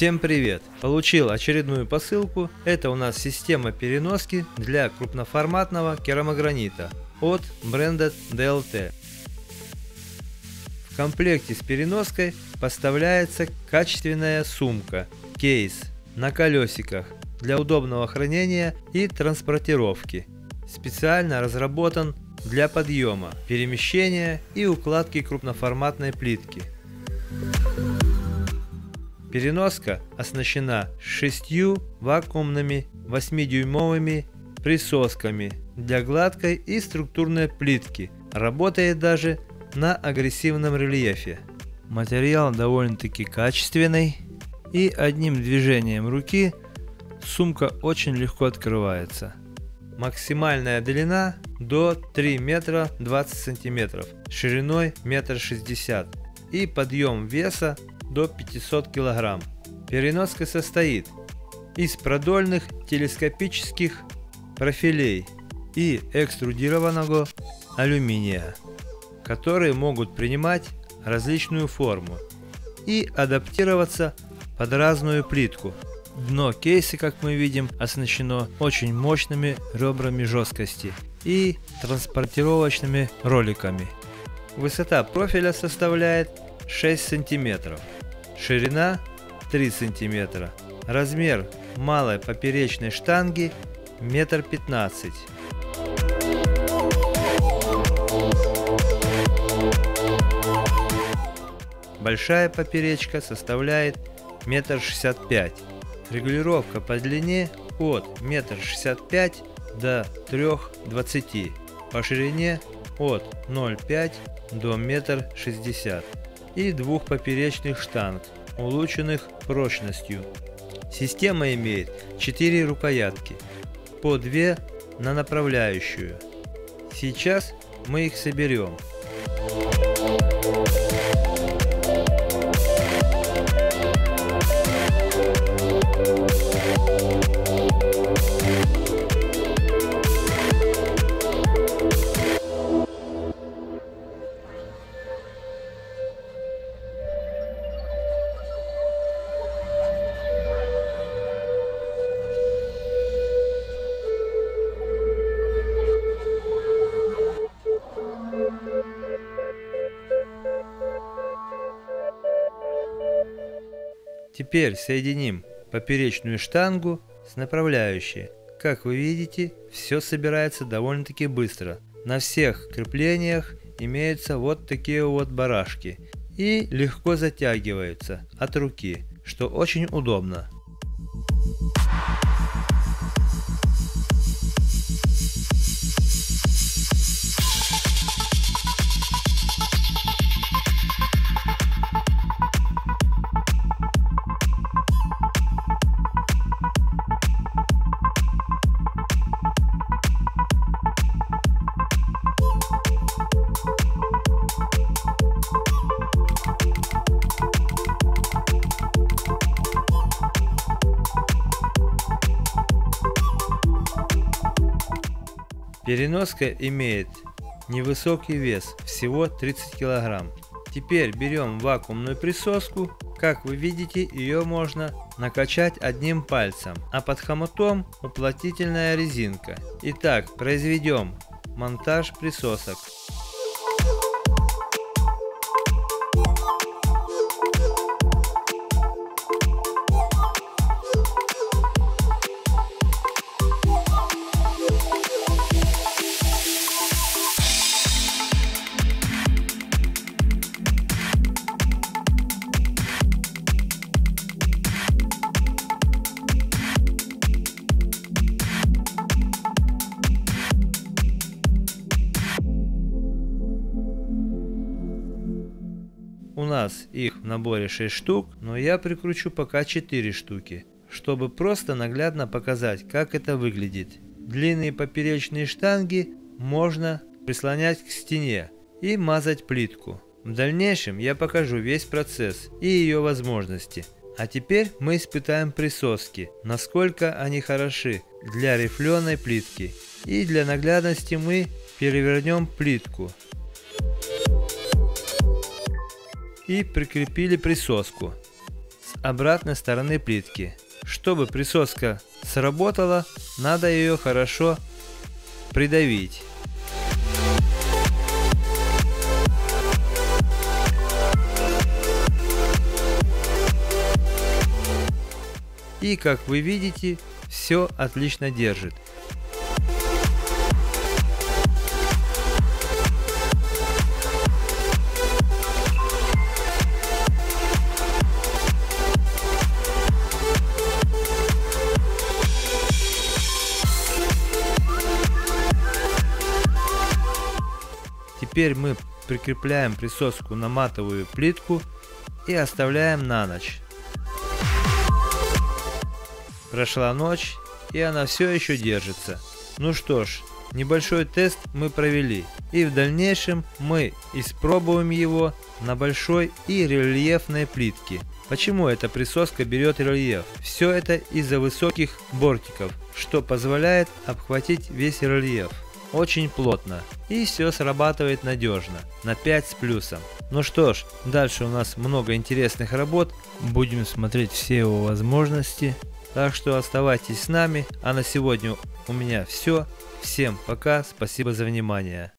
Всем привет! Получил очередную посылку. Это у нас система переноски для крупноформатного керамогранита от бренда DLT. В комплекте с переноской поставляется качественная сумка, кейс на колесиках для удобного хранения и транспортировки. Специально разработан для подъема, перемещения и укладки крупноформатной плитки. Переноска оснащена шестью вакуумными 8-дюймовыми присосками для гладкой и структурной плитки. Работает даже на агрессивном рельефе. Материал довольно-таки качественный и одним движением руки сумка очень легко открывается. Максимальная длина до 3 метра 20 сантиметров, шириной метр шестьдесят и подъем веса до 500 кг. Переноска состоит из продольных телескопических профилей и экструдированного алюминия, которые могут принимать различную форму и адаптироваться под разную плитку. Дно кейса, как мы видим, оснащено очень мощными ребрами жесткости и транспортировочными роликами. Высота профиля составляет 6 сантиметров. Ширина 3 см. Размер малой поперечной штанги 1,15 м. Большая поперечка составляет 1,65 м. Регулировка по длине от 1,65 м до 3,20 м. По ширине от 0,5 до 1,60 м и двух поперечных штанг, улучшенных прочностью. Система имеет 4 рукоятки, по 2 на направляющую. Сейчас мы их соберем. Теперь соединим поперечную штангу с направляющей. Как вы видите, все собирается довольно-таки быстро. На всех креплениях имеются вот такие вот барашки и легко затягиваются от руки, что очень удобно. Переноска имеет невысокий вес, всего 30 кг. Теперь берем вакуумную присоску. Как вы видите, ее можно накачать одним пальцем, а под хомутом уплотнительная резинка. Итак, произведем монтаж присосок. У нас их в наборе 6 штук, но я прикручу пока 4 штуки, чтобы просто наглядно показать, как это выглядит. Длинные поперечные штанги можно прислонять к стене и мазать плитку. В дальнейшем я покажу весь процесс и ее возможности. А теперь мы испытаем присоски, насколько они хороши для рифленой плитки. И для наглядности мы перевернем плитку и прикрепили присоску. обратной стороны плитки. Чтобы присоска сработала, надо ее хорошо придавить. И как вы видите, все отлично держит. Теперь мы прикрепляем присоску на матовую плитку и оставляем на ночь. Прошла ночь, и она все еще держится. Ну что ж, небольшой тест мы провели, и в дальнейшем мы испробуем его на большой и рельефной плитке. Почему эта присоска берет рельеф? Все это из-за высоких бортиков, что позволяет обхватить весь рельеф очень плотно и все срабатывает надежно, на 5 с плюсом. Ну что ж, дальше у нас много интересных работ, будем смотреть все его возможности, так что оставайтесь с нами, а на сегодня у меня все. Всем пока, спасибо за внимание.